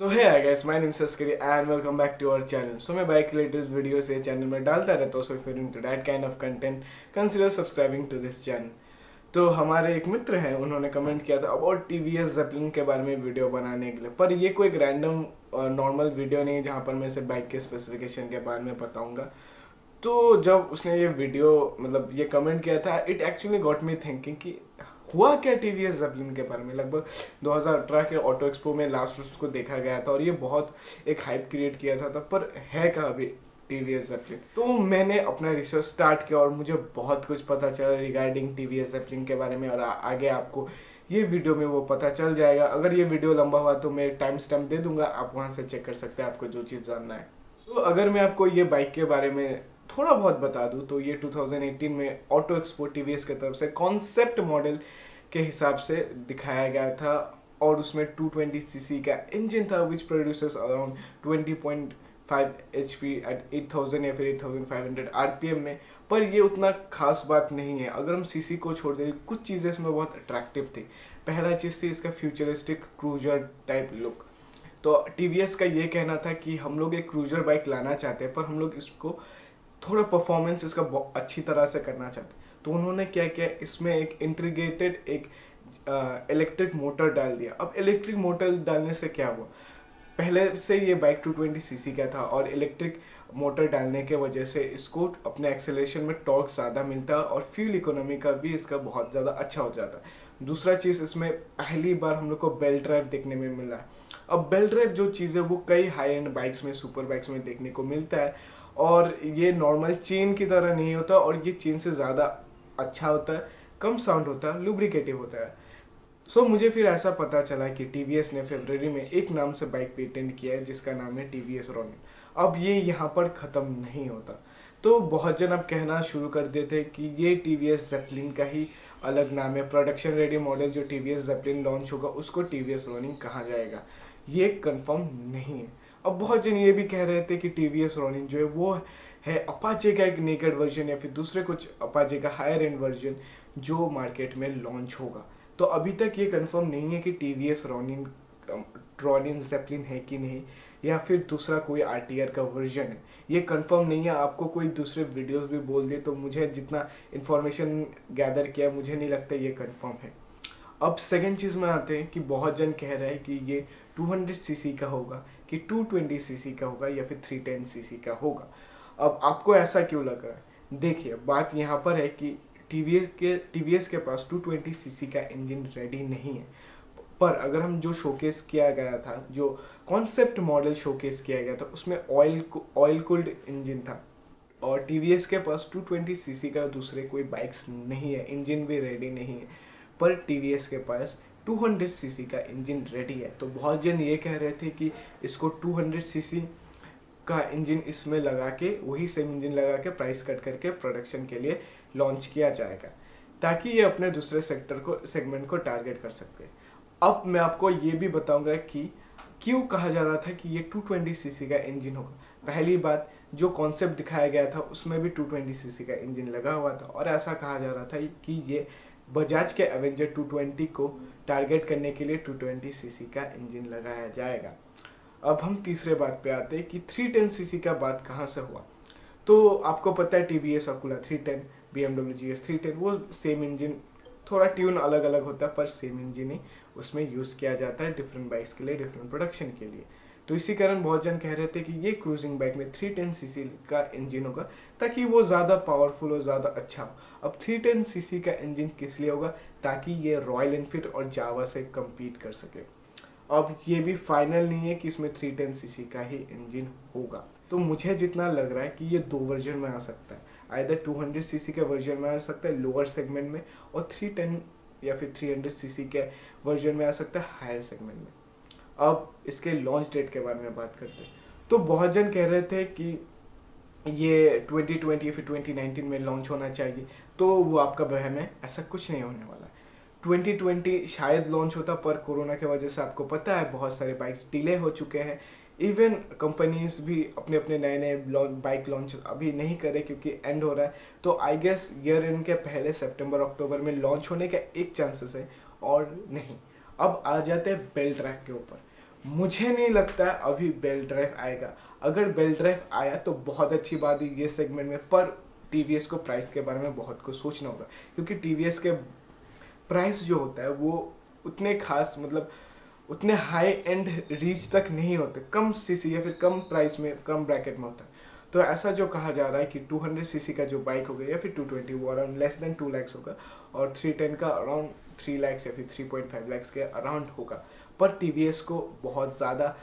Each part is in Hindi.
So hi I my name is Saskari and welcome back to our channel. So मैं बाइक रिलेटेड वीडियो से चैनल में डालता रहता हूँ if you're into that kind of content, consider subscribing to this channel. तो हमारे एक मित्र हैं, उन्होंने कमेंट किया था about T V S Zeppelin के बारे में वीडियो बनाने के लिए। पर ये कोई रैंडम नॉर्मल वीडियो नहीं है जहाँ पर मैं इसे बाइक के स्पेसिफिकेशन के बारे में बताऊँगा। तो जब उसने ये वीडियो मतलब ये कमेंट किया था it actually got me thinking कि हुआ क्या टी वी एस जेपलिन के बारे में? लगभग 2018 के ऑटो एक्सपो में लास्ट उसको देखा गया था और ये बहुत एक हाइप क्रिएट किया था, था पर है कहाँ अभी टी वी एस जेपलिन तो मैंने अपना रिसर्च स्टार्ट किया और मुझे बहुत कुछ पता चला regarding T V S Zeppelin के बारे में और आगे आपको ये वीडियो में वो पता चल जाएगा। अगर ये वीडियो लंबा हुआ तो मैं टाइम स्टैम्प दे दूँगा आप वहाँ से चेक कर सकते हैं आपको जो चीज़ जानना है। तो अगर मैं आपको ये बाइक के बारे में थोड़ा बहुत बता दूँ तो ये 2018 में ऑटो एक्सपो टीवीएस की तरफ़ से कॉन्सेप्ट मॉडल के हिसाब से दिखाया गया था और उसमें 220 सीसी का इंजन था which produces around 20.5 HP at 8000 या फिर 8500 आरपीएम में। पर ये उतना खास बात नहीं है। अगर हम सीसी को छोड़ दें, कुछ चीज़ें इसमें बहुत अट्रैक्टिव थी। पहला चीज़ थी इसका फ्यूचरिस्टिक क्रूजर टाइप लुक तो टीवीएस का ये कहना था कि हम लोग एक क्रूजर बाइक लाना चाहते हैं, पर हम लोग इसको थोड़ा परफॉर्मेंस इसका अच्छी तरह से करना चाहते तो उन्होंने क्या किया? इसमें एक इंटीग्रेटेड एक इलेक्ट्रिक मोटर डाल दिया। अब इलेक्ट्रिक मोटर डालने से क्या हुआ? पहले से ये बाइक 220 सीसी का था और इलेक्ट्रिक मोटर डालने के वजह से इसको अपने एक्सेलेशन में टॉर्क ज़्यादा मिलता और फ्यूल इकोनॉमी का भी इसका बहुत ज़्यादा अच्छा हो जाता। दूसरा चीज़ इसमें पहली बार हम लोग को बेल्ट ड्राइव देखने में मिला। है अब बेल्ट ड्राइव जो चीज़ है वो कई हाई एंड बाइक्स में सुपर बाइक्स में देखने को मिलता है और ये नॉर्मल चेन की तरह नहीं होता और ये चेन से ज़्यादा अच्छा होता है कम साउंड होता है लुब्रिकेटिव होता है। सो so, मुझे फिर ऐसा पता चला कि टी ने फेबररी में एक नाम से बाइक पेटेंट किया है जिसका नाम है टी वी अब ये यहाँ पर ख़त्म नहीं होता। तो बहुत जन अब कहना शुरू कर देते कि ये टी वी एस का ही अलग नाम है। प्रोडक्शन रेडी मॉडल जो टी वी एस लॉन्च होगा उसको टी वी एस कहा जाएगा? ये कंफर्म नहीं है। अब बहुत जन ये भी कह रहे थे कि टी वी एस जो है वो है अपाचे का एक नेकेड वर्जन या फिर दूसरे कुछ अपाचे का हायर एंड वर्जन जो मार्केट में लॉन्च होगा। तो अभी तक ये कंफर्म नहीं है कि T V S Ronin Ronin Zeppelin है कि नहीं, या फिर दूसरा कोई आर टी आर का वर्जन है। ये कंफर्म नहीं है, आपको कोई दूसरे वीडियोस भी बोल दे तो मुझे जितना इन्फॉर्मेशन गैदर किया, मुझे नहीं लगता ये कंफर्म है। अब सेकेंड चीज़ में आते हैं कि बहुत जन कह रहे हैं कि ये 200 सीसी का होगा, कि 220 सीसी का होगा, या फिर 310 सीसी का होगा। अब आपको ऐसा क्यों लग रहा है? देखिए, बात यहाँ पर है कि टीवीएस के टीवीएस के पास 220 सीसी का इंजन रेडी नहीं है। पर अगर हम जो शोकेस किया गया था, जो कॉन्सेप्ट मॉडल शोकेस किया गया था, उसमें ऑयल ऑयल कूल्ड इंजन था। और टीवीएस के पास 220 सीसी का दूसरे कोई बाइक्स नहीं है इंजन भी रेडी नहीं है। पर टीवीएस के पास 200 सीसी का इंजन रेडी है। तो बहुत जन ये कह रहे थे कि इसको 200 सीसी का इंजन इसमें लगा के, वही सेम इंजन लगा के प्राइस कट करके प्रोडक्शन के लिए लॉन्च किया जाएगा, ताकि ये अपने दूसरे सेक्टर को सेगमेंट को टारगेट कर सकते अब मैं आपको ये भी बताऊँगा कि क्यों कहा जा रहा था कि ये 220 सीसी का इंजन होगा। पहली बात, जो कॉन्सेप्ट दिखाया गया था, उसमें भी 220 सीसी का इंजन लगा हुआ था, और ऐसा कहा जा रहा था कि ये बजाज के एवेंजर 220 को टारगेट करने के लिए 220 सीसी का इंजन लगाया जाएगा। अब हम तीसरे बात पे आते हैं कि थ्री टेन सी का बात कहाँ से हुआ? तो आपको पता है T V S Akula three ten B M W G S three ten वो सेम इंजन थोड़ा ट्यून अलग अलग होता है, पर सेम इंजन ही उसमें यूज़ किया जाता है डिफरेंट बाइक्स के लिए डिफरेंट प्रोडक्शन के लिए। तो इसी कारण बहुत जन कह रहे थे कि ये क्रूजिंग बाइक में थ्री टेन सी का इंजन होगा, ताकि वो ज़्यादा पावरफुल और ज़्यादा अच्छा हो। अब थ्री टेन सी का इंजन किस लिए होगा? ताकि ये रॉयल इनफिल्ड और जावा से कम्पीट कर सके। अब ये भी फाइनल नहीं है कि इसमें थ्री टेन सी का ही इंजन होगा। तो मुझे जितना लग रहा है कि ये दो वर्जन में आ सकता है। आइधर 200 सीसी के वर्जन में आ सकता है लोअर सेगमेंट में और 310 या फिर थ्री 300 सीसी के वर्जन में आ सकता है हायर सेगमेंट में। अब इसके लॉन्च डेट के बारे में बात करते हैं। तो बहुत जन कह रहे थे कि ये 2020 या फिर 2019 में लॉन्च होना चाहिए। तो वो आपका बहन है, ऐसा कुछ नहीं होने वाला। 2020 शायद लॉन्च होता, पर कोरोना की वजह से आपको पता है, बहुत सारे बाइक्स डिले हो चुके हैं। इवन कंपनीज़ भी अपने अपने नए नए बाइक लॉन्च अभी नहीं करे क्योंकि एंड हो रहा है। तो आई गेस ईयर एंड के पहले सितंबर अक्टूबर में लॉन्च होने का एक चांसेस है और नहीं। अब आ जाते हैं बेल्ट ट्रैक के ऊपर। मुझे नहीं लगता अभी बेल ड्राइव आएगा। अगर बेल ड्राइव आया तो बहुत अच्छी बात है ये सेगमेंट में, पर टीवीएस को प्राइस के बारे में बहुत कुछ सोचना होगा। क्योंकि टीवीएस के प्राइस जो होता है वो उतने खास मतलब उतने हाई एंड रीच तक नहीं होते। कम सीसी या फिर कम प्राइस में, कम ब्रैकेट में होता है। तो ऐसा जो कहा जा रहा है कि 200 सीसी का जो बाइक होगा या फिर 220 वो around less than two lakhs होगा और 310 का अराउंड थ्री लैक्स या फिर 3.5 लैक्स के अराउंड होगा। पर टीवीएस को बहुत ज़्यादा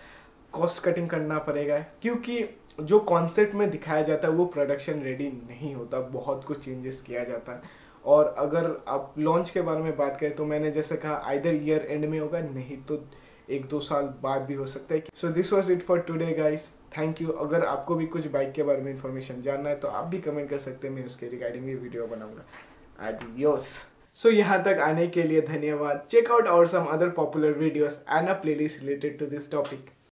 कॉस्ट कटिंग करना पड़ेगा क्योंकि जो कॉन्सेप्ट में दिखाया जाता है वो प्रोडक्शन रेडी नहीं होता, बहुत कुछ चेंजेस किया जाता है। और अगर आप लॉन्च के बारे में बात करें तो मैंने जैसे कहा आइदर ईयर एंड में होगा, नहीं तो एक दो साल बाद भी हो सकता है। So this was it for today guys thank you अगर आपको भी कुछ बाइक के बारे में इन्फॉर्मेशन जानना है तो आप भी कमेंट कर सकते हैं, मैं उसके रिगार्डिंग भी वीडियो बनाऊँगा। एडियोस सो यहाँ तक आने के लिए धन्यवाद। चेकआउट और some other popular videos and a playlist related to this topic